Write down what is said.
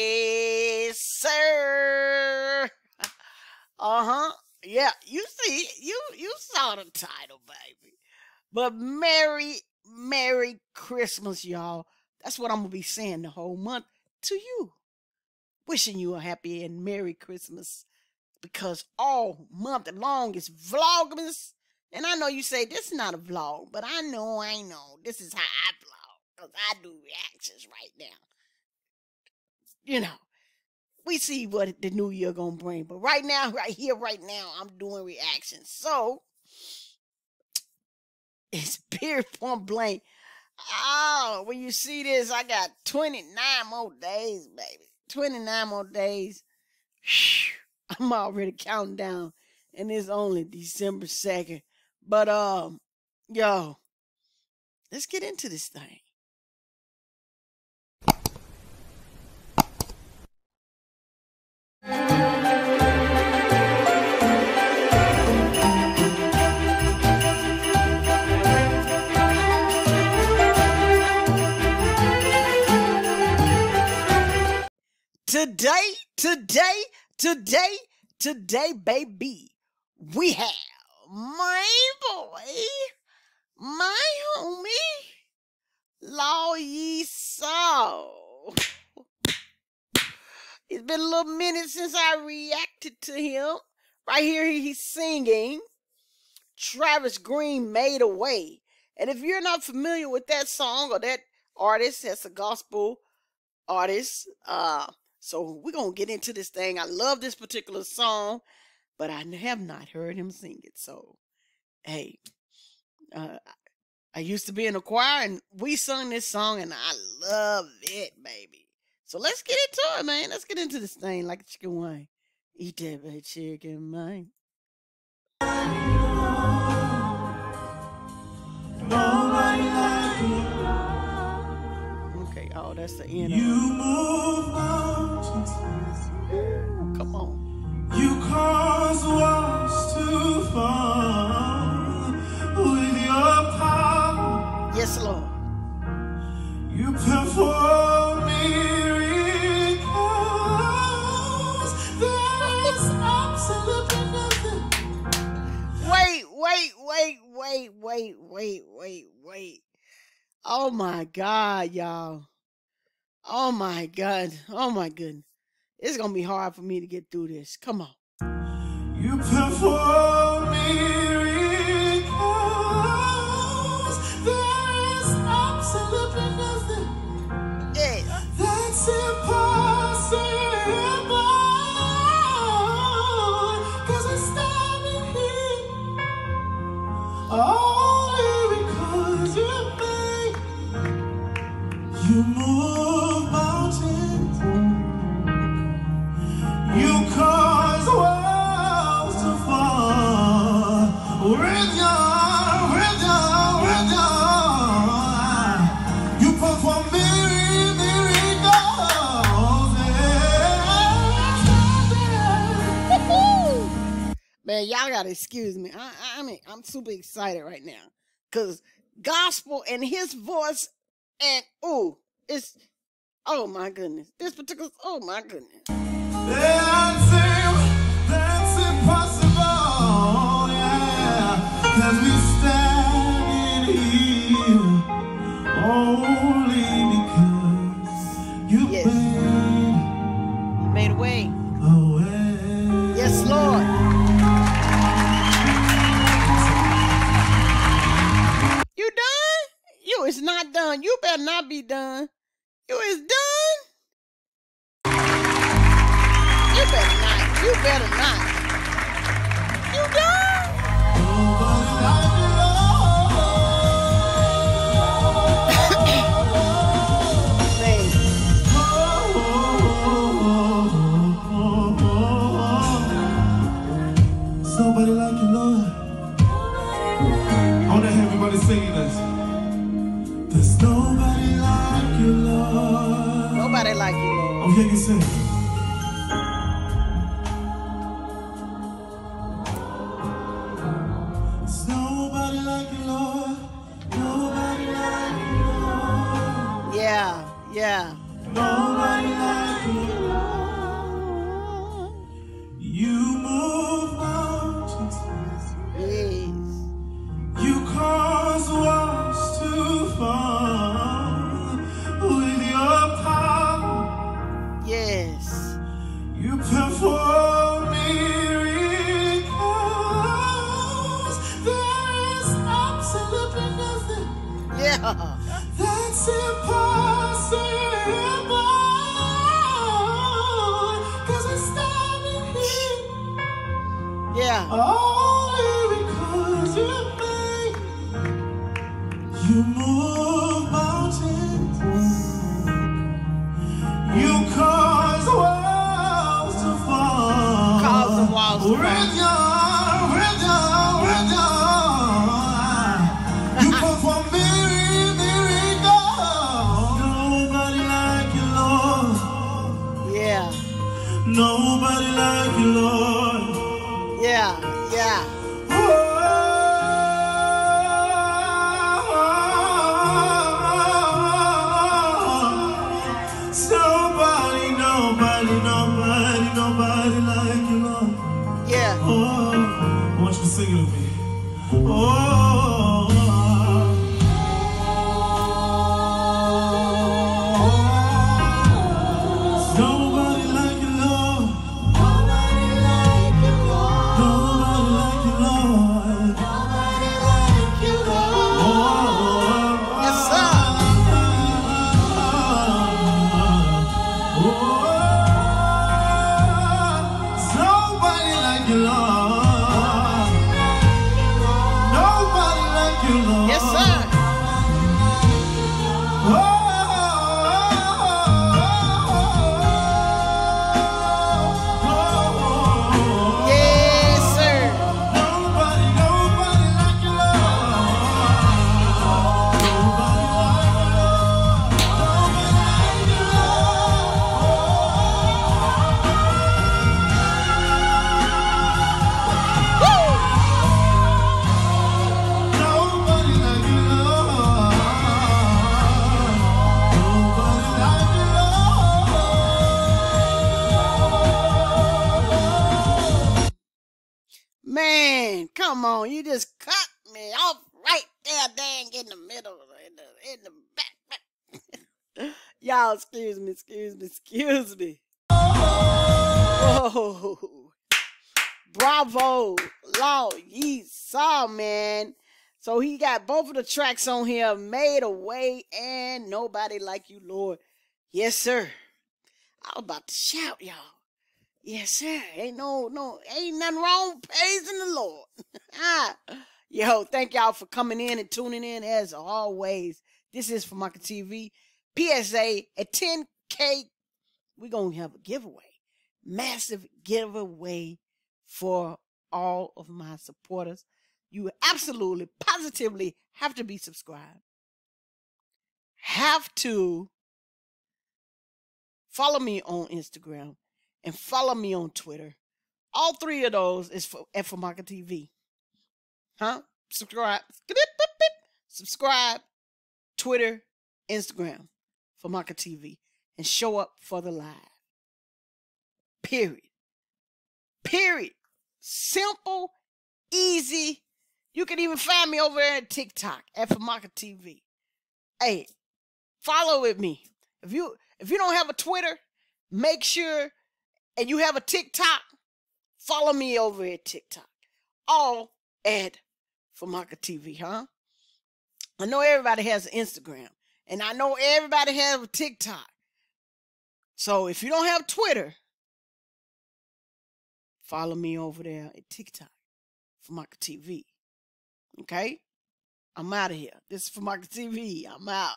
Yes, sir. Uh huh. Yeah, you see, you you saw the title, baby. But Merry, Merry Christmas, y'all. That's what I'm gonna be saying the whole month to you. Wishing you a happy and Merry Christmas because all month long is Vlogmas. And I know you say this is not a vlog, but I know, I know. This is how I vlog because I do reactions right now. You know, we see what the new year gonna bring. But right now, right here, right now, I'm doing reactions. So it's period point blank. Oh, when you see this, I got 29 more days, baby. 29 more days. I'm already counting down. And it's only December 2nd. But um, yo, let's get into this thing. Today, today, today, today, baby, we have my boy, my homie, Lloyiso. It's been a little minute since I reacted to him. Right here, he's singing Travis Greene Made a Way. And if you're not familiar with that song or that artist, that's a gospel artist, uh, so we're going to get into this thing. I love this particular song, but I have not heard him sing it. So, hey, uh, I used to be in a choir and we sung this song and I love it, baby. So let's get into it, man. Let's get into this thing like a chicken wing. Eat that baby chicken, man. Okay, oh, that's the end. You move mountains. You perform miracles. There's absolutely nothing. Wait, wait, wait, wait, wait, wait, wait, wait. Oh my God, y'all. Oh my God. Oh my goodness. It's gonna be hard for me to get through this. Come on. You perform miracles. With your, with your, with your. You perform miracles. Yeah. Man, y'all gotta excuse me. I, I, mean, I'm super excited right now. Cause gospel and his voice and ooh, it's oh my goodness. This particular oh my goodness. That's, You is done? You better not. You better not. You done? Somebody like you, Lord. I want to hear everybody singing this. Like you, Lord. Oh, yeah, you sing. There's nobody like you, Lord. Nobody like you, Lord. Yeah, yeah. With your, sing it with me. Oh, You just cut me off right there, dang, in the middle, in the, in the back. back. Y'all, excuse me, excuse me, excuse me. Whoa. Bravo, Law Ye saw, man. So he got both of the tracks on here, Made a Way and Nobody Like You, Lord. Yes, sir. I was about to shout, y'all. Yes, sir. Ain't no, no, ain't nothing wrong praising the Lord. Ah. Yo, thank y'all for coming in and tuning in as always. This is Famaca TV. PSA at 10K, we're going to have a giveaway. Massive giveaway for all of my supporters. You absolutely, positively have to be subscribed. Have to follow me on Instagram and follow me on Twitter. All three of those is for for TV. Huh? Subscribe. Subscribe. Twitter, Instagram Market TV. And show up for the live. Period. Period. Simple, easy. You can even find me over there at TikTok at Market TV. Hey, follow with me. If you if you don't have a Twitter, make sure and you have a TikTok, follow me over at TikTok. All at Market TV, huh? I know everybody has an Instagram, and I know everybody has a TikTok. So if you don't have Twitter, follow me over there at TikTok Market TV. Okay? I'm out of here. This is Market TV. I'm out.